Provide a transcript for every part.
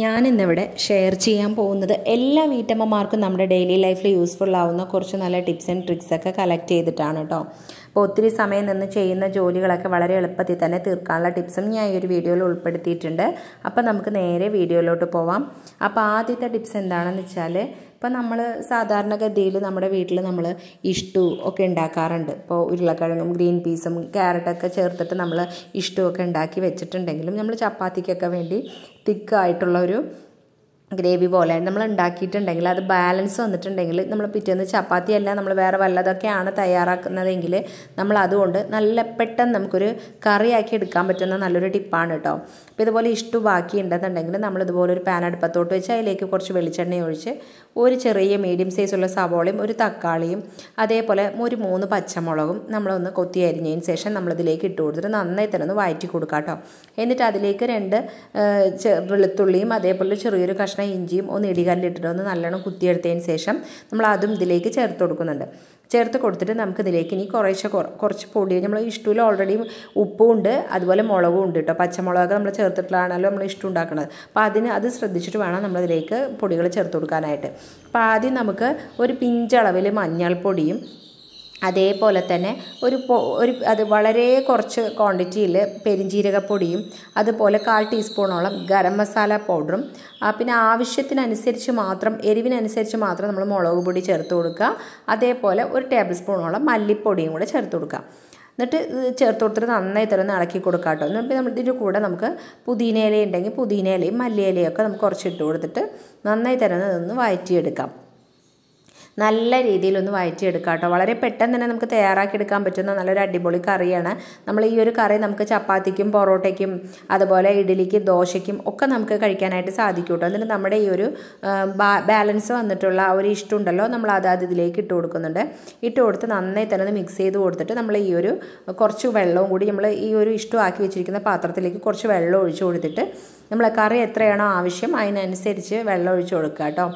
ഞാനിന്നിവിടെ ഷെയർ ചെയ്യാൻ പോകുന്നത് എല്ലാ വീട്ടമ്മമാർക്കും നമ്മുടെ ഡെയിലി ലൈഫിൽ യൂസ്ഫുൾ ആവുന്ന കുറച്ച് നല്ല ടിപ്സ് ആൻഡ് ട്രിക്സ് ഒക്കെ കളക്ട് ചെയ്തിട്ടാണ് കേട്ടോ അപ്പോൾ ഒത്തിരി സമയം നിന്ന് ചെയ്യുന്ന ജോലികളൊക്കെ വളരെ എളുപ്പത്തിൽ തന്നെ തീർക്കാനുള്ള ടിപ്സും ഞാൻ ഈ ഒരു വീഡിയോയിൽ ഉൾപ്പെടുത്തിയിട്ടുണ്ട്. അപ്പോൾ നമുക്ക് നേരെ വീഡിയോയിലോട്ട് പോവാം. അപ്പോൾ ആദ്യത്തെ ടിപ്സ് എന്താണെന്ന് വെച്ചാൽ ഇപ്പോൾ നമ്മൾ സാധാരണഗതിയിൽ നമ്മുടെ വീട്ടിൽ നമ്മൾ ഇഷ്ടു ഒക്കെ ഉണ്ടാക്കാറുണ്ട്. ഇപ്പോൾ ഉരുളക്കിഴങ്ങും ഗ്രീൻ പീസും ക്യാരറ്റൊക്കെ ചേർത്തിട്ട് നമ്മൾ ഇഷ്ടു ഒക്കെ ഉണ്ടാക്കി വെച്ചിട്ടുണ്ടെങ്കിലും നമ്മൾ ചപ്പാത്തിക്കൊക്കെ വേണ്ടി തിക്കായിട്ടുള്ള ഒരു ഗ്രേവി പോലെ നമ്മൾ ഉണ്ടാക്കിയിട്ടുണ്ടെങ്കിൽ അത് ബാലൻസ് വന്നിട്ടുണ്ടെങ്കിൽ നമ്മൾ പിറ്റേന്ന് ചപ്പാത്തി അല്ല നമ്മൾ വേറെ വല്ലതൊക്കെയാണ് തയ്യാറാക്കുന്നതെങ്കിൽ നമ്മൾ അതുകൊണ്ട് നല്ല പെട്ടെന്ന് നമുക്കൊരു കറിയാക്കി എടുക്കാൻ പറ്റുന്ന നല്ലൊരു ടിപ്പാണ് കേട്ടോ. അപ്പോൾ ഇതുപോലെ ഇഷ്ടു ബാക്കി ഉണ്ടെന്നുണ്ടെങ്കിൽ നമ്മൾ ഇതുപോലെ ഒരു പാൻ അടുപ്പത്തോട്ട് വെച്ച് അതിലേക്ക് കുറച്ച് വെളിച്ചെണ്ണ ഒഴിച്ച് ഒരു ചെറിയ മീഡിയം സൈസുള്ള സവോളയും ഒരു തക്കാളിയും അതേപോലെ ഒരു മൂന്ന് പച്ചമുളകും നമ്മളൊന്ന് കൊത്തി അരിഞ്ഞതിന് ശേഷം നമ്മളിതിലേക്ക് ഇട്ട് കൊടുത്തിട്ട് നന്നായി തന്നെ ഒന്ന് വഴറ്റി കൊടുക്കാം കേട്ടോ. എന്നിട്ട് അതിലേക്ക് രണ്ട് വെളുത്തുള്ളിയും അതേപോലെ ചെറിയൊരു കഷ്ണം ഇഞ്ചിയും ഒന്ന് ഇടികല്ലിട്ടിട്ട് ഒന്ന് നല്ലോണം കുത്തിയെടുത്തതിന് ശേഷം നമ്മൾ അതും ഇതിലേക്ക് ചേർത്ത് കൊടുക്കുന്നുണ്ട്. ചേർത്ത് കൊടുത്തിട്ട് നമുക്ക് ഇതിലേക്ക് ഇനി കുറേശ്ശെ കുറച്ച് പൊടി നമ്മൾ ഇഷ്ടൂല ഓൾറെഡി ഉപ്പും ഉണ്ട് അതുപോലെ മുളകും ഉണ്ട് കേട്ടോ പച്ചമുളകൊക്കെ നമ്മൾ ചേർത്തിട്ടുള്ളതാണല്ലോ നമ്മൾ ഇഷ്ടം ഉണ്ടാക്കുന്നത് അപ്പോൾ അതിന് അത് ശ്രദ്ധിച്ചിട്ട് വേണം നമ്മളിതിലേക്ക് പൊടികൾ ചേർത്ത് കൊടുക്കാനായിട്ട്. അപ്പോൾ ആദ്യം നമുക്ക് ഒരു പിഞ്ചളവിൽ മഞ്ഞൾപ്പൊടിയും അതേപോലെ തന്നെ ഒരു ഒരു അത് വളരെ കുറച്ച് ക്വാണ്ടിറ്റിയിൽ പെരിഞ്ജീരകപ്പൊടിയും അതുപോലെ കാൽ ടീസ്പൂണോളം ഗരം മസാല പൗഡറും പിന്നെ ആവശ്യത്തിനനുസരിച്ച് മാത്രം എരിവിനനുസരിച്ച് മാത്രം നമ്മൾ മുളക് പൊടി ചേർത്ത് കൊടുക്കുക. അതേപോലെ ഒരു ടേബിൾ സ്പൂണോളം മല്ലിപ്പൊടിയും കൂടെ ചേർത്ത് കൊടുക്കുക. എന്നിട്ട് ചേർത്ത് കൊടുത്തിട്ട് നന്നായി തന്നെ ഇളക്കി കൊടുക്കുക കേട്ടോ. എന്നിട്ട് നമ്മൾ ഇതിന്റെ കൂടെ നമുക്ക് പുതിന ഇല ഉണ്ടെങ്കിൽ പുതിന ഇലയും മല്ലിയിലയും ഒക്കെ നമുക്ക് കുറച്ച് ഇട്ട് കൊടുത്തിട്ട് നന്നായി തന്നെ ഇതൊന്ന് വഴറ്റിയെടുക്കാം നല്ല രീതിയിലൊന്ന് വഴറ്റിയെടുക്കുക കേട്ടോ. വളരെ പെട്ടെന്ന് തന്നെ നമുക്ക് തയ്യാറാക്കിയെടുക്കാൻ പറ്റുന്ന നല്ലൊരു അടിപൊളി കറിയാണ്. നമ്മൾ ഈ ഒരു കറി നമുക്ക് ചപ്പാത്തിക്കും പൊറോട്ടയ്ക്കും അതുപോലെ ഇഡ്ഡലിക്കും ദോശയ്ക്കും ഒക്കെ നമുക്ക് കഴിക്കാനായിട്ട് സാധിക്കും കേട്ടോ. എന്നിട്ട് നമ്മുടെ ഈ ഒരു ബാലൻസ് വന്നിട്ടുള്ള ആ ഒരു ഇഷ്ടമുണ്ടല്ലോ നമ്മൾ അത് ഇതിലേക്ക് ഇട്ട് കൊടുക്കുന്നുണ്ട്. ഇട്ട് കൊടുത്ത് നന്നായി തന്നെ മിക്സ് ചെയ്ത് കൊടുത്തിട്ട് നമ്മൾ ഈ ഒരു കുറച്ച് വെള്ളവും കൂടി നമ്മൾ ഈ ഒരു ഇഷ്ടമാക്കി വെച്ചിരിക്കുന്ന പാത്രത്തിലേക്ക് കുറച്ച് വെള്ളം ഒഴിച്ചു കൊടുത്തിട്ട് നമ്മൾ കറി എത്രയാണോ ആവശ്യം അതിനനുസരിച്ച് വെള്ളം ഒഴിച്ച് കൊടുക്കുക കേട്ടോ.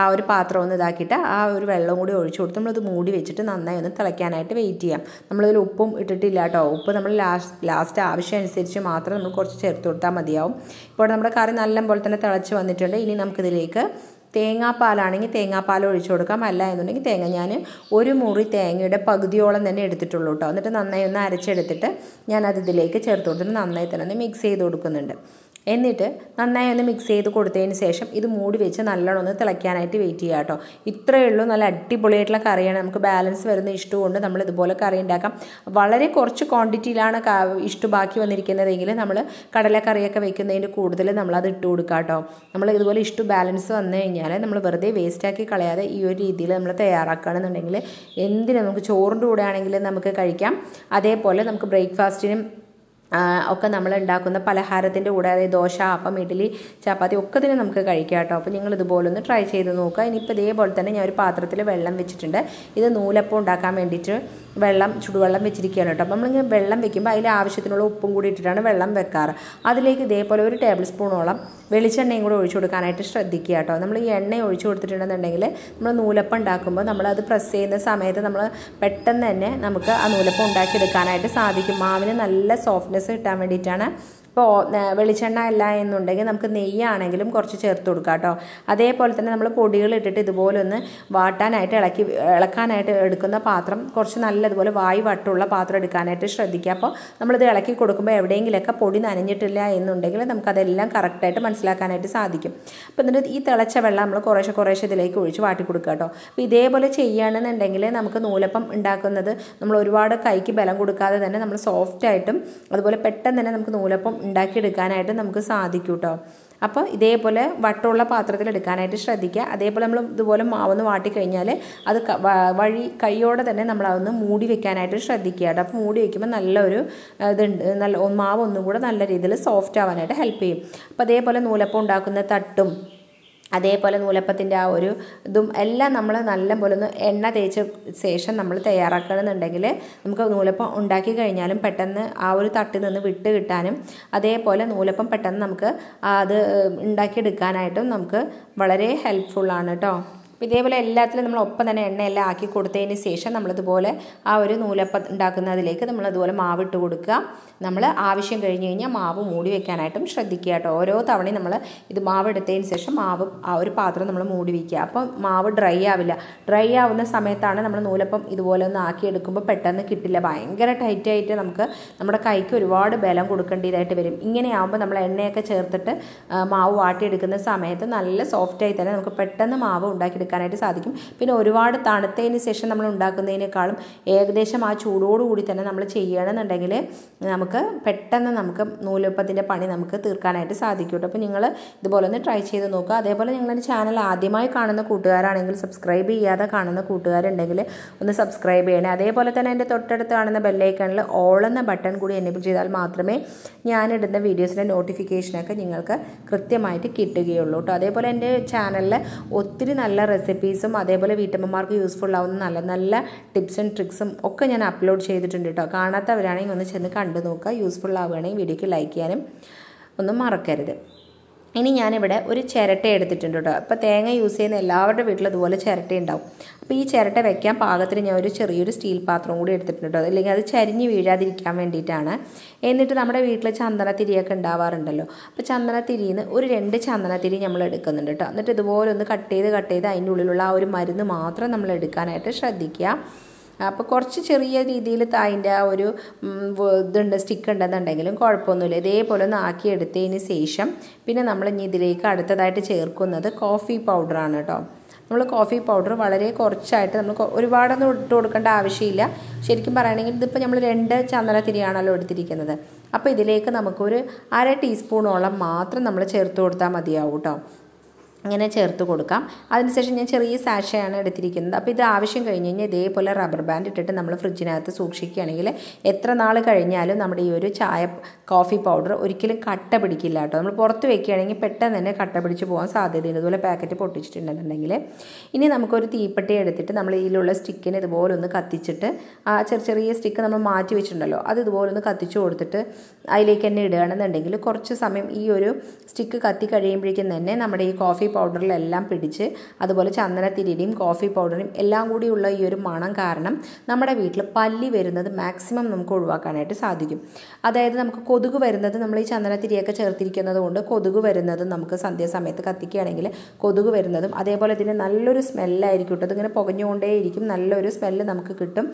ആ ഒരു പാത്രം ഒന്ന് ഇതാക്കിയിട്ട് ആ ഒരു വെള്ളം കൂടി ഒഴിച്ചു കൊടുത്ത് നമ്മളത് മൂടി വെച്ചിട്ട് നന്നായി ഒന്ന് തിളയ്ക്കാനായിട്ട് വെയിറ്റ് ചെയ്യാം. നമ്മളതിൽ ഉപ്പും ഇട്ടിട്ടില്ല കേട്ടോ. ഉപ്പ് നമ്മൾ ലാസ്റ്റ് ലാസ്റ്റ് ആവശ്യം അനുസരിച്ച് മാത്രം നമ്മൾ കുറച്ച് ചേർത്ത് കൊടുത്താൽ മതിയാവും. ഇപ്പോൾ നമ്മുടെ കറി നല്ല പോലെ തന്നെ തിളച്ച് വന്നിട്ടുണ്ട്. ഇനി നമുക്കിതിലേക്ക് തേങ്ങാപ്പാലാണെങ്കിൽ തേങ്ങാപ്പാൽ ഒഴിച്ചു കൊടുക്കാം. അല്ല എന്നുണ്ടെങ്കിൽ തേങ്ങ ഞാൻ ഒരു മുറി തേങ്ങയുടെ പകുതിയോളം തന്നെ എടുത്തിട്ടുള്ളൂ കേട്ടോ. എന്നിട്ട് നന്നായി ഒന്ന് അരച്ചെടുത്തിട്ട് ഞാൻ അത് ഇതിലേക്ക് ചേർത്ത് കൊടുത്തിട്ട് നന്നായി തന്നെ ഒന്ന് മിക്സ് ചെയ്ത് കൊടുക്കുന്നുണ്ട്. എന്നിട്ട് നന്നായി ഒന്ന് മിക്സ് ചെയ്ത് കൊടുത്തതിന് ശേഷം ഇത് മൂടി വെച്ച് നല്ലോണം ഒന്ന് തിളയ്ക്കാനായിട്ട് വെയിറ്റ് ചെയ്യുക കേട്ടോ. ഇത്രയേ ഉള്ളൂ. നല്ല അടിപൊളിയായിട്ടുള്ള കറിയാണ്. നമുക്ക് ബാലൻസ് വരുന്ന ഇഷ്ടമുണ്ട്. നമ്മൾ ഇതുപോലെ കറി ഉണ്ടാക്കാം. വളരെ കുറച്ച് ക്വാണ്ടിറ്റിയിലാണ് ഇഷ്ടം ബാക്കി വന്നിരിക്കുന്നതെങ്കിൽ നമ്മൾ കടലക്കറിയൊക്കെ വെക്കുന്നതിന്റെ കൂടുതൽ നമ്മളത് ഇട്ട് കൊടുക്കുക കേട്ടോ. നമ്മൾ ഇതുപോലെ ഇഷ്ടം ബാലൻസ് വന്നു കഴിഞ്ഞാൽ നമ്മൾ വെറുതെ വേസ്റ്റാക്കി കളയാതെ ഈ ഒരു രീതിയിൽ നമ്മൾ തയ്യാറാക്കുകയാണെന്നുണ്ടെങ്കിൽ എന്തിനും? നമുക്ക് ചോറിന്റെ കൂടെ ആണെങ്കിലും നമുക്ക് കഴിക്കാം. അതേപോലെ നമുക്ക് ബ്രേക്ക്ഫാസ്റ്റിനും ഒക്കെ നമ്മൾ ഉണ്ടാക്കുന്ന പലഹാരത്തിന്റെ കൂടെ അതായത് ദോശ അപ്പം ഇഡ്ഡലി ചപ്പാത്തി ഒക്കെ തന്നെ നമുക്ക് കഴിക്കാം കേട്ടോ. അപ്പോൾ നിങ്ങൾ ഇതുപോലെ ഒന്ന് ട്രൈ ചെയ്ത് നോക്കുക. ഇനിയിപ്പോൾ ഇതേപോലെ തന്നെ ഞാൻ ഒരു പാത്രത്തിൽ വെള്ളം വെച്ചിട്ടുണ്ട്. ഇത് നൂലപ്പം ഉണ്ടാക്കാൻ വേണ്ടിയിട്ട് വെള്ളം ചുടുവെള്ളം വെച്ചിരിക്കുകയാണ് കേട്ടോ. അപ്പോൾ നമ്മളിങ്ങനെ വെള്ളം വെക്കുമ്പോൾ അതിൽ ആവശ്യത്തിനുള്ള ഉപ്പും കൂടി ഇട്ടിട്ടാണ് വെള്ളം വെക്കാറ്. അതിലേക്ക് ഇതേപോലെ ഒരു ടേബിൾ സ്പൂണോളം വെളിച്ചെണ്ണയും കൂടെ ഒഴിച്ചു കൊടുക്കാനായിട്ട് ശ്രദ്ധിക്കുക കേട്ടോ. നമ്മൾ ഈ എണ്ണ ഒഴിച്ചു കൊടുത്തിട്ടുണ്ടെന്നുണ്ടെങ്കിൽ നമ്മൾ നൂലപ്പം ഉണ്ടാക്കുമ്പോൾ നമ്മളത് പ്രസ് ചെയ്യുന്ന സമയത്ത് നമ്മൾ പെട്ടെന്ന് തന്നെ നമുക്ക് ആ നൂലപ്പം ഉണ്ടാക്കിയെടുക്കാനായിട്ട് സാധിക്കും. മാവിന് നല്ല സോഫ്റ്റ്നെസ് കിട്ടാൻ വേണ്ടിയിട്ടാണ്. ഇപ്പോൾ വെളിച്ചെണ്ണ അല്ല എന്നുണ്ടെങ്കിൽ നമുക്ക് നെയ്യാണെങ്കിലും കുറച്ച് ചേർത്ത് കൊടുക്കാം കേട്ടോ. അതേപോലെ തന്നെ നമ്മൾ പൊടികൾ ഇട്ടിട്ട് ഇതുപോലെ ഒന്ന് വാട്ടാനായിട്ട് ഇളക്കി ഇളക്കാനായിട്ട് എടുക്കുന്ന പാത്രം കുറച്ച് നല്ലതുപോലെ വായു വട്ടുള്ള പാത്രം എടുക്കാനായിട്ട് ശ്രദ്ധിക്കുക. അപ്പോൾ നമ്മളിത് ഇളക്കി കൊടുക്കുമ്പോൾ എവിടെയെങ്കിലൊക്കെ പൊടി നനഞ്ഞിട്ടില്ല എന്നുണ്ടെങ്കിൽ നമുക്കതെല്ലാം കറക്റ്റായിട്ട് മനസ്സിലാക്കാനായിട്ട് സാധിക്കും. അപ്പോൾ എന്നിട്ട് ഈ തിളച്ച വെള്ളം നമ്മൾ കുറേശ്ശെ കുറേശ്ശെ ഇതിലേക്ക് ഒഴിച്ച് വാട്ടി കൊടുക്കുക കേട്ടോ. അപ്പോൾ ഇതേപോലെ ചെയ്യുകയാണെന്നുണ്ടെങ്കിൽ നമുക്ക് നൂലപ്പം ഉണ്ടാക്കുന്നത് നമ്മൾ ഒരുപാട് കൈക്ക് ബലം കൊടുക്കാതെ തന്നെ നമ്മൾ സോഫ്റ്റായിട്ടും അതുപോലെ പെട്ടെന്ന് തന്നെ നമുക്ക് നൂലപ്പം ഉണ്ടാക്കിയെടുക്കാനായിട്ട് നമുക്ക് സാധിക്കും കേട്ടോ അപ്പോൾ ഇതേപോലെ വട്ടമുള്ള പാത്രത്തിൽ എടുക്കാനായിട്ട് ശ്രദ്ധിക്കുക. അതേപോലെ നമ്മൾ ഇതുപോലെ മാവൊന്ന് വാട്ടിക്കഴിഞ്ഞാൽ അത് വഴി കൈയോടെ തന്നെ നമ്മൾ അതൊന്ന് മൂടി വെക്കാനായിട്ട് ശ്രദ്ധിക്കുക കേട്ടോ. അപ്പോൾ മൂടി വെക്കുമ്പോൾ നല്ലൊരു ഇതുണ്ട് നല്ല മാവ് ഒന്നും കൂടെ നല്ല രീതിയിൽ സോഫ്റ്റ് ആവാനായിട്ട് ഹെൽപ്പ് ചെയ്യും. അപ്പോൾ അതേപോലെ നൂലപ്പം ഉണ്ടാക്കുന്ന തട്ടും അതേപോലെ നൂലപ്പത്തിന്റെ ആ ഒരു ഇതും എല്ലാം നമ്മൾ നല്ല പോലെ ഒന്ന് എണ്ണ തേച്ച ശേഷം നമ്മൾ തയ്യാറാക്കണമെന്നുണ്ടെങ്കിൽ നമുക്ക് നൂലപ്പം ഉണ്ടാക്കി കഴിഞ്ഞാലും പെട്ടെന്ന് ആ ഒരു തട്ടിൽ നിന്ന് വിട്ട് കിട്ടാനും അതേപോലെ നൂലപ്പം പെട്ടെന്ന് നമുക്ക് അത് ഉണ്ടാക്കിയെടുക്കാനായിട്ടും നമുക്ക് വളരെ ഹെൽപ്ഫുള്ളാണ് കേട്ടോ. അപ്പോൾ ഇതേപോലെ എല്ലാത്തിലും നമ്മൾ ഒപ്പം തന്നെ എണ്ണയെല്ലാം ആക്കി കൊടുത്തതിന് ശേഷം നമ്മളിതുപോലെ ആ ഒരു നൂലപ്പം ഉണ്ടാക്കുന്നതിലേക്ക് നമ്മളതുപോലെ മാവിട്ട് കൊടുക്കുക. നമ്മൾ ആവശ്യം കഴിഞ്ഞ് കഴിഞ്ഞാൽ മാവ് മൂടി വെക്കാനായിട്ടും ശ്രദ്ധിക്കുക കേട്ടോ. ഓരോ തവണയും നമ്മൾ ഇത് മാവ് എടുത്തതിന് ശേഷം മാവ് ആ ഒരു പാത്രം നമ്മൾ മൂടി വയ്ക്കുക അപ്പം മാവ് ഡ്രൈ ആവില്ല. ഡ്രൈ ആവുന്ന സമയത്താണ് നമ്മൾ നൂലപ്പം ഇതുപോലെ ഒന്ന് ആക്കി എടുക്കുമ്പോൾ പെട്ടെന്ന് കിട്ടില്ല. ഭയങ്കര ടൈറ്റായിട്ട് നമുക്ക് നമ്മുടെ കൈക്ക് ഒരുപാട് ബലം കൊടുക്കേണ്ടതായിട്ട് വരും. ഇങ്ങനെയാകുമ്പോൾ നമ്മൾ എണ്ണയൊക്കെ ചേർത്തിട്ട് മാവ് വാട്ടിയെടുക്കുന്ന സമയത്ത് നല്ല സോഫ്റ്റായി തന്നെ നമുക്ക് പെട്ടെന്ന് മാവ് ഉണ്ടാക്കിയെടുക്കാനായിട്ട് സാധിക്കും. പിന്നെ ഒരുപാട് തണുത്തതിന് ശേഷം നമ്മൾ ഉണ്ടാക്കുന്നതിനേക്കാളും ഏകദേശം ആ ചൂടോടുകൂടി തന്നെ നമ്മൾ ചെയ്യണമെന്നുണ്ടെങ്കിൽ നമുക്ക് പെട്ടെന്ന് നമുക്ക് നൂലപ്പത്തിന്റെ പണി നമുക്ക് തീർക്കാനായിട്ട് സാധിക്കും കേട്ടോ. അപ്പോൾ നിങ്ങൾ ഇതുപോലെ ഒന്ന് ട്രൈ ചെയ്ത് നോക്കുക. അതേപോലെ നിങ്ങളുടെ ചാനൽ ആദ്യമായി കാണുന്ന കൂട്ടുകാരാണെങ്കിൽ സബ്സ്ക്രൈബ് ചെയ്യാതെ കാണുന്ന കൂട്ടുകാരുണ്ടെങ്കിൽ ഒന്ന് സബ്സ്ക്രൈബ് ചെയ്യണേ. അതേപോലെ തന്നെ എന്റെ തൊട്ടടുത്ത് കാണുന്ന ബെല്ലൈക്കണിൽ ഓൾ എന്ന ബട്ടൺ കൂടി എനേബിൾ ചെയ്താൽ മാത്രമേ ഞാനിടുന്ന വീഡിയോസിന്റെ നോട്ടിഫിക്കേഷനൊക്കെ നിങ്ങൾക്ക് കൃത്യമായിട്ട് കിട്ടുകയുള്ളൂ കേട്ടോ. അതേപോലെ എന്റെ ചാനലിൽ ഒത്തിരി നല്ല റെസിപ്പീസും അതേപോലെ വീട്ടമ്മമാർക്ക് യൂസ്ഫുൾ ആവുന്ന നല്ല നല്ല ടിപ്സ് ആൻഡ് ട്രിക്സും ഒക്കെ ഞാൻ അപ്ലോഡ് ചെയ്തിട്ടുണ്ട് കേട്ടോ കാണാത്തവരാണെങ്കിൽ ഒന്ന് ചെന്ന് കണ്ടു നോക്കുക. യൂസ്ഫുൾ ആവുകയാണെങ്കിൽ വീഡിയോക്ക് ലൈക്ക് ചെയ്യാനും ഒന്നും മറക്കരുത്. ഇനി ഞാനിവിടെ ഒരു ചിരട്ട എടുത്തിട്ടുണ്ട് കേട്ടോ. അപ്പോൾ തേങ്ങ യൂസ് ചെയ്യുന്ന എല്ലാവരുടെ വീട്ടിലും ഇതുപോലെ ചിരട്ട ഉണ്ടാവും. അപ്പോൾ ഈ ചിരട്ട വെക്കാൻ പാകത്തിന് ഞാൻ ഒരു ചെറിയൊരു സ്റ്റീൽ പാത്രം കൂടി എടുത്തിട്ടുണ്ട് കേട്ടോ. അല്ലെങ്കിൽ അത് ചരിഞ്ഞ് വീഴാതിരിക്കാൻ വേണ്ടിയിട്ടാണ്. എന്നിട്ട് നമ്മുടെ വീട്ടിൽ ചന്ദനത്തിരിയൊക്കെ ഉണ്ടാവാറുണ്ടല്ലോ. അപ്പോൾ ചന്ദനത്തിരിയിൽ നിന്ന് ഒരു രണ്ട് ചന്ദനത്തിരി നമ്മൾ എടുക്കുന്നുണ്ട് കേട്ടോ. എന്നിട്ട് ഇതുപോലെ ഒന്ന് കട്ട് ചെയ്ത് കട്ട് ചെയ്ത് അതിന്റെ ഉള്ളിലുള്ള ആ ഒരു മരുന്ന് മാത്രം നമ്മൾ എടുക്കാനായിട്ട് ശ്രദ്ധിക്കുക. അപ്പോൾ കുറച്ച് ചെറിയ രീതിയിൽ തായിന്റെ ആ ഒരു ഇതുണ്ട് സ്റ്റിക്ക് ഉണ്ടെന്നുണ്ടെങ്കിലും കുഴപ്പമൊന്നുമില്ല. ഇതേപോലെ ഒന്ന് ആക്കിയെടുത്തതിന് ശേഷം പിന്നെ നമ്മൾ ഇനി ഇതിലേക്ക് അടുത്തതായിട്ട് ചേർക്കുന്നത് കോഫി പൗഡറാണ് കേട്ടോ. നമ്മൾ കോഫി പൗഡർ വളരെ കുറച്ചായിട്ട് നമ്മൾ ഒരുപാടൊന്നും ഇട്ട് കൊടുക്കേണ്ട ആവശ്യമില്ല. ശരിക്കും പറയുകയാണെങ്കിൽ ഇതിപ്പോൾ നമ്മൾ രണ്ട് ചന്ദനത്തിരിയാണല്ലോ എടുത്തിരിക്കുന്നത്. അപ്പോൾ ഇതിലേക്ക് നമുക്കൊരു അര ടീസ്പൂണോളം മാത്രം നമ്മൾ ചേർത്ത് കൊടുത്താൽ മതിയാവും കേട്ടോ. ഇങ്ങനെ ചേർത്ത് കൊടുക്കാം. അതിനുശേഷം ഞാൻ ചെറിയ സാഷയാണ് എടുത്തിരിക്കുന്നത്. അപ്പോൾ ഇത് ആവശ്യം കഴിഞ്ഞ് കഴിഞ്ഞാൽ ഇതേപോലെ റബ്ബർ ബാൻഡ് ഇട്ടിട്ട് നമ്മൾ ഫ്രിഡ്ജിനകത്ത് സൂക്ഷിക്കുകയാണെങ്കിൽ എത്ര നാൾ കഴിഞ്ഞാലും നമ്മുടെ ഈ ഒരു ചായ കോഫി പൗഡർ ഒരിക്കലും കട്ട പിടിക്കില്ല കേട്ടോ. നമ്മൾ പുറത്ത് വെക്കുകയാണെങ്കിൽ പെട്ടെന്ന് തന്നെ കട്ട പിടിച്ച് പോകാൻ സാധ്യതയുണ്ട്. ഇതുപോലെ പാക്കറ്റ് പൊട്ടിച്ചിട്ടുണ്ടെന്നുണ്ടെങ്കിൽ. ഇനി നമുക്കൊരു തീപ്പെട്ടി എടുത്തിട്ട് നമ്മൾ ഇതിലുള്ള സ്റ്റിക്കിനെ ഇതുപോലെ ഒന്ന് കത്തിച്ചിട്ട് ആ ചെറിയ ചെറിയ സ്റ്റിക്ക് നമ്മൾ മാറ്റി വെച്ചിട്ടുണ്ടല്ലോ അത് ഇതുപോലെ ഒന്ന് കത്തിച്ചു കൊടുത്തിട്ട് അതിലേക്ക് തന്നെ ഇടുകയാണെന്നുണ്ടെങ്കിൽ കുറച്ച് സമയം ഈ ഒരു സ്റ്റിക്ക് കത്തി കഴിയുമ്പോഴേക്കും തന്നെ നമ്മുടെ ഈ കോഫി പൗഡറിലെല്ലാം പിടിച്ച് അതുപോലെ ചന്ദനത്തിരിയുടെയും കോഫി പൗഡറും എല്ലാം കൂടിയുള്ള ഈ ഒരു മണം കാരണം നമ്മുടെ വീട്ടിൽ പല്ലി വരുന്നത് മാക്സിമം നമുക്ക് ഒഴിവാക്കാനായിട്ട് സാധിക്കും. അതായത് നമുക്ക് കൊതുക് വരുന്നത് നമ്മൾ ഈ ചന്ദനത്തിരിയൊക്കെ ചേർത്തിരിക്കുന്നത് കൊണ്ട് കൊതുക് വരുന്നത് നമുക്ക് സന്ധ്യാസമയത്ത് കത്തിക്കുകയാണെങ്കിൽ കൊതുക് വരുന്നതും അതേപോലെ ഇതിന് നല്ലൊരു സ്മെല്ലായിരിക്കും കേട്ടോ. അതിങ്ങനെ പുകഞ്ഞുകൊണ്ടേയിരിക്കും. നല്ലൊരു സ്മെല്ല് നമുക്ക് കിട്ടും.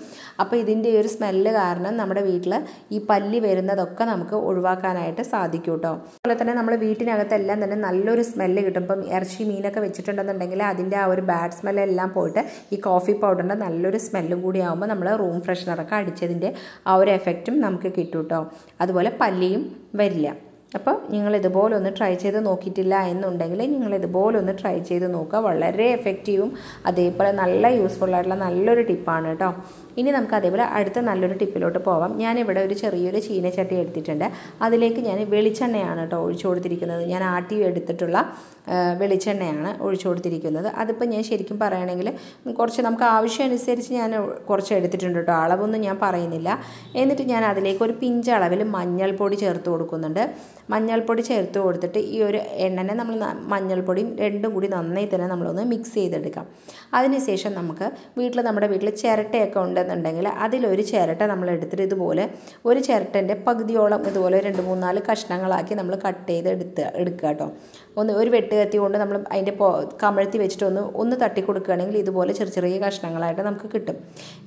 അപ്പോൾ ഇതിന്റെ ഒരു സ്മെല്ല് കാരണം നമ്മുടെ വീട്ടിൽ ഈ പല്ലി വരുന്നതൊക്കെ നമുക്ക് ഒഴിവാക്കാനായിട്ട് സാധിക്കും കേട്ടോ. അതുപോലെ തന്നെ നമ്മൾ വീട്ടിനകത്തെല്ലാം തന്നെ നല്ലൊരു സ്മെല്ല് കിട്ടും. ഇപ്പം ഇറച്ചി മീനൊക്കെ വെച്ചിട്ടുണ്ടെന്നുണ്ടെങ്കിൽ അതിന്റെ ആ ഒരു ബാഡ് സ്മെല്ലെല്ലാം പോയിട്ട് ഈ കോഫി പൗഡറിന്റെ നല്ലൊരു സ്മെല്ലും കൂടി ആകുമ്പോൾ നമ്മൾ റൂം ഫ്രഷ്നറൊക്കെ അടിച്ചതിന്റെ ആ ഒരു എഫക്റ്റും നമുക്ക് കിട്ടും കേട്ടോ അതുപോലെ പല്ലിയും വരില്ല. അപ്പോൾ നിങ്ങൾ ഇതുപോലെ ഒന്ന് ട്രൈ ചെയ്ത് നോക്കിയിട്ടില്ല എന്നുണ്ടെങ്കിൽ നിങ്ങൾ ഇതുപോലെ ഒന്ന് ട്രൈ ചെയ്ത് നോക്കുക. വളരെ എഫക്റ്റീവും അതേപോലെ നല്ല യൂസ്ഫുൾ ആയിട്ടുള്ള നല്ലൊരു ടിപ്പാണ് കേട്ടോ. ഇനി നമുക്ക് അതേപോലെ അടുത്ത നല്ലൊരു ടിപ്പിലോട്ട് പോവാം. ഞാനിവിടെ ഒരു ചെറിയൊരു ചീനച്ചട്ടി എടുത്തിട്ടുണ്ട്. അതിലേക്ക് ഞാൻ വെളിച്ചെണ്ണയാണ് കേട്ടോ ഒഴിച്ചു കൊടുത്തിരിക്കുന്നത്. ഞാൻ ആട്ടി എടുത്തിട്ടുള്ള വെളിച്ചെണ്ണയാണ് ഒഴിച്ചു കൊടുത്തിരിക്കുന്നത്. അതിപ്പോൾ ഞാൻ ശരിക്കും പറയുകയാണെങ്കിൽ കുറച്ച് നമുക്ക് ആവശ്യമനുസരിച്ച് ഞാൻ കുറച്ച് എടുത്തിട്ടുണ്ട് കേട്ടോ. അളവൊന്നും ഞാൻ പറയുന്നില്ല. എന്നിട്ട് ഞാൻ അതിലേക്ക് ഒരു പിഞ്ച് അളവിൽ മഞ്ഞൾപ്പൊടി ചേർത്ത് കൊടുക്കുന്നുണ്ട്. മഞ്ഞൾപ്പൊടി ചേർത്ത് കൊടുത്തിട്ട് ഈ ഒരു എണ്ണനെ നമ്മൾ മഞ്ഞൾപ്പൊടിയും രണ്ടും കൂടി നന്നായി തന്നെ നമ്മളൊന്ന് മിക്സ് ചെയ്തെടുക്കാം. അതിനുശേഷം നമുക്ക് വീട്ടിൽ നമ്മുടെ വീട്ടിൽ ചിരട്ടയൊക്കെ ഉണ്ടെന്നുണ്ടെങ്കിൽ അതിലൊരു ചിരട്ട നമ്മൾ എടുത്തിട്ട് ഇതുപോലെ ഒരു ചിരട്ടന്റെ പകുതിയോളം ഇതുപോലെ രണ്ട് മൂന്നാൽ കഷ്ണങ്ങളാക്കി നമ്മൾ കട്ട് ചെയ്ത് എടുത്ത് എടുക്കുക കേട്ടോ. ഒന്ന് ഒരു വെട്ട് കത്തി കൊണ്ട് നമ്മൾ അതിന്റെ കമഴ്ത്തി വെച്ചിട്ട് ഒന്ന് ഒന്ന് തട്ടി കൊടുക്കുകയാണെങ്കിൽ ഇതുപോലെ ചെറിയ ചെറിയ കഷ്ണങ്ങളായിട്ട് നമുക്ക് കിട്ടും.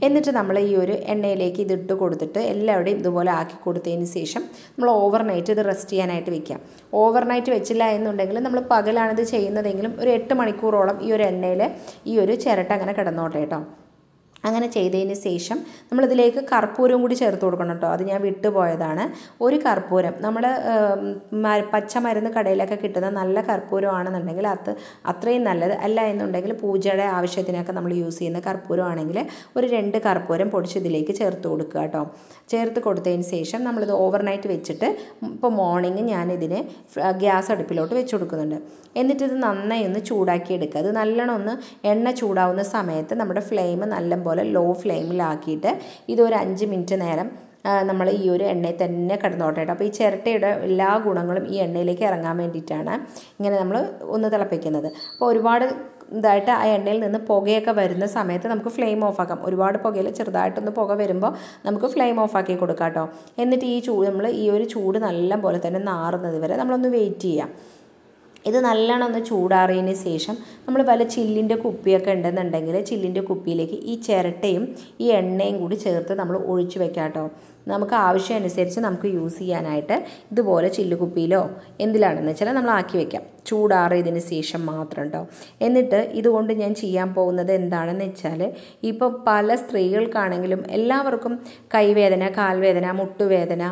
എന്നിട്ട് നമ്മൾ ഈ ഒരു എണ്ണയിലേക്ക് ഇതിട്ട് കൊടുത്തിട്ട് എല്ലാവരുടെയും ഇതുപോലെ ആക്കി കൊടുത്തതിന് ശേഷം നമ്മൾ ഓവർനൈറ്റ് ഇത് റെസ്റ്റ് ചെയ്യാനായിട്ട് വെക്കാം ഓവർനൈറ്റ് വെച്ചില്ല എന്നുണ്ടെങ്കിൽ നമ്മൾ പകലാണിത് ചെയ്യുന്നതെങ്കിലും ഒരു എട്ട് മണിക്കൂറോളം ഈ ഒരു എണ്ണയിൽ ഈ ഒരു ചിരട്ട അങ്ങനെ കിടന്നോട്ടെ കേട്ടോ അങ്ങനെ ചെയ്തതിന് ശേഷം നമ്മളിതിലേക്ക് കർപ്പൂരം കൂടി ചേർത്ത് കൊടുക്കണം കേട്ടോ. അത് ഞാൻ വിട്ടുപോയതാണ് ഒരു കർപ്പൂരം. നമ്മൾ പച്ചമരുന്ന് കടയിലൊക്കെ കിട്ടുന്ന നല്ല കർപ്പൂരമാണെന്നുണ്ടെങ്കിൽ അത് അത്രയും നല്ലത് അല്ല എന്നുണ്ടെങ്കിൽ പൂജയുടെ ആവശ്യത്തിനൊക്കെ നമ്മൾ യൂസ് ചെയ്യുന്ന കർപ്പൂരമാണെങ്കിൽ ഒരു രണ്ട് കർപ്പൂരം പൊടിച്ച് ഇതിലേക്ക് ചേർത്ത് കൊടുക്കുക കേട്ടോ. ചേർത്ത് കൊടുത്തതിന് ശേഷം നമ്മളിത് ഓവർനൈറ്റ് വെച്ചിട്ട് ഇപ്പോൾ മോർണിംഗ് ഞാനിതിനെ ഗ്യാസ് അടുപ്പിലോട്ട് വെച്ച് കൊടുക്കുന്നുണ്ട്. എന്നിട്ട് ഇത് നന്നായി ഒന്ന് ചൂടാക്കി എടുക്കുക അത് നല്ലോണം ഒന്ന് എണ്ണ ചൂടാവുന്ന സമയത്ത് നമ്മുടെ ഫ്ലെയിം നല്ലപോലെ ലോ ഫ്ലെയിമിലാക്കിയിട്ട് ഇതൊരു അഞ്ച് മിനിറ്റ് നേരം നമ്മൾ ഈ ഒരു എണ്ണയിൽ തന്നെ കിടന്നോട്ടെ അപ്പോൾ ഈ ചിരട്ടയുടെ എല്ലാ ഗുണങ്ങളും ഈ എണ്ണയിലേക്ക് ഇറങ്ങാൻ വേണ്ടിയിട്ടാണ് ഇങ്ങനെ നമ്മൾ ഒന്ന് തിളപ്പിക്കുന്നത്. അപ്പോൾ ഒരുപാട് ഇതായിട്ട് ആ എണ്ണയിൽ നിന്ന് പുകയൊക്കെ വരുന്ന സമയത്ത് നമുക്ക് ഫ്ലെയിം ഓഫ് ആക്കാം. ഒരുപാട് പുകയിൽ ചെറുതായിട്ടൊന്ന് പുക വരുമ്പോൾ നമുക്ക് ഫ്ലെയിം ഓഫ് ആക്കി കൊടുക്കാം കേട്ടോ എന്നിട്ട് ഈ ചൂട് നമ്മൾ ഈ ഒരു ചൂട് നല്ല പോലെ തന്നെ നാറുന്നത് വരെ നമ്മളൊന്ന് വെയിറ്റ് ചെയ്യാം. ഇത് നല്ലോണം ഒന്ന് ചൂടാറിയതിന് ശേഷം നമ്മൾ പല ചില്ലിന്റെ കുപ്പിയൊക്കെ ഉണ്ടെന്നുണ്ടെങ്കിൽ ചില്ലിന്റെ കുപ്പിയിലേക്ക് ഈ ചിരട്ടയും ഈ എണ്ണയും കൂടി ചേർത്ത് നമ്മൾ ഒഴിച്ച് വെക്കാം കേട്ടോ നമുക്ക് ആവശ്യമനുസരിച്ച് നമുക്ക് യൂസ് ചെയ്യാനായിട്ട് ഇതുപോലെ ചില്ലുകുപ്പിയിലോ എന്തിലാണെന്ന് വെച്ചാൽ നമ്മൾ ആക്കി വെക്കാം. ചൂടാറിയതിന് ശേഷം മാത്രം കേട്ടോ എന്നിട്ട് ഇതുകൊണ്ട് ഞാൻ ചെയ്യാൻ പോകുന്നത് എന്താണെന്ന് വെച്ചാൽ ഇപ്പോൾ പല സ്ത്രീകൾക്കാണെങ്കിലും എല്ലാവർക്കും കൈവേദന കാൽവേദന മുട്ടുവേദന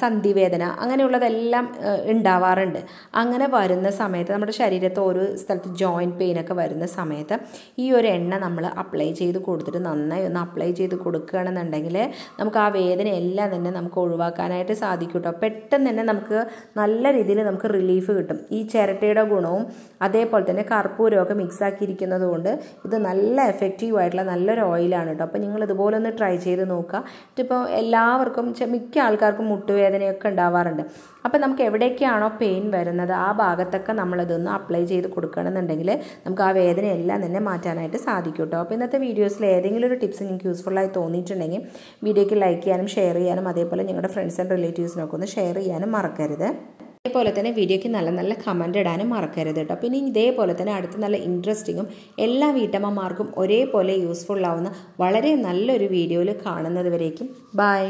സന്ധിവേദന അങ്ങനെയുള്ളതെല്ലാം ഉണ്ടാവാറുണ്ട്. അങ്ങനെ വരുന്ന സമയത്ത് നമ്മുടെ ശരീരത്ത് ഒരു സ്ഥലത്ത് ജോയിന്റ് പെയിനൊക്കെ വരുന്ന സമയത്ത് ഈ ഒരു എണ്ണ നമ്മൾ അപ്ലൈ ചെയ്ത് കൊടുത്തിട്ട് നന്നായി ഒന്ന് അപ്ലൈ ചെയ്ത് കൊടുക്കുകയാണെന്നുണ്ടെങ്കിൽ നമുക്ക് ആ വേദന എല്ലാം തന്നെ നമുക്ക് ഒഴിവാക്കാനായിട്ട് സാധിക്കും കേട്ടോ പെട്ടെന്ന് തന്നെ നമുക്ക് നല്ല രീതിയിൽ നമുക്ക് റിലീഫ് കിട്ടും. ഈ ചിരട്ടയുടെ ഗുണവും അതേപോലെ തന്നെ കർപ്പൂരമൊക്കെ മിക്സാക്കിയിരിക്കുന്നത് കൊണ്ട് ഇത് നല്ല എഫക്റ്റീവ് ആയിട്ടുള്ള നല്ലൊരു ഓയിലാണ് കേട്ടോ. അപ്പോൾ നിങ്ങൾ ഇതുപോലെ ഒന്ന് ട്രൈ ചെയ്ത് നോക്കുക. ഇപ്പോൾ എല്ലാവർക്കും മിക്ക ആൾക്കാർക്കും മുട്ടുവേദനയൊക്കെ ഉണ്ടാവാറുണ്ട്. അപ്പോൾ നമുക്ക് എവിടേക്കാണോ പെയിൻ വരുന്നത് ആ ഭാഗത്തൊക്കെ നമ്മളിതൊന്ന് അപ്ലൈ ചെയ്ത് കൊടുക്കണമെന്നുണ്ടെങ്കിൽ നമുക്ക് ആ വേദന എല്ലാം തന്നെ മാറ്റാനായിട്ട് സാധിക്കും കേട്ടോ. അപ്പോൾ ഇന്നത്തെ വീഡിയോസിൽ ഏതെങ്കിലും ഒരു ടിപ്സ് നിങ്ങൾക്ക് യൂസ്ഫുള്ളായി തോന്നിയിട്ടുണ്ടെങ്കിൽ വീഡിയോയ്ക്ക് ലൈക്ക് ചെയ്യാനും ഷെയർ ചെയ്യാനും അതേപോലെ നിങ്ങളുടെ ഫ്രണ്ട്സ് ആൻഡ് റിലേറ്റീവ്സിനൊക്കെ ഒന്ന് ഷെയർ ചെയ്യാനും മറക്കരുത്. അതേപോലെ തന്നെ വീഡിയോയ്ക്ക് നല്ല നല്ല കമന്റ് ഇടാനും മറക്കരുത് കേട്ടോ പിന്നെ ഇതേപോലെ തന്നെ അടുത്ത നല്ല ഇൻട്രസ്റ്റിങ്ങും എല്ലാ വീട്ടമ്മമാർക്കും ഒരേപോലെ യൂസ്ഫുൾ ആവുന്ന വളരെ നല്ലൊരു വീഡിയോയിൽ കാണുന്നതുവരേക്കും ബൈ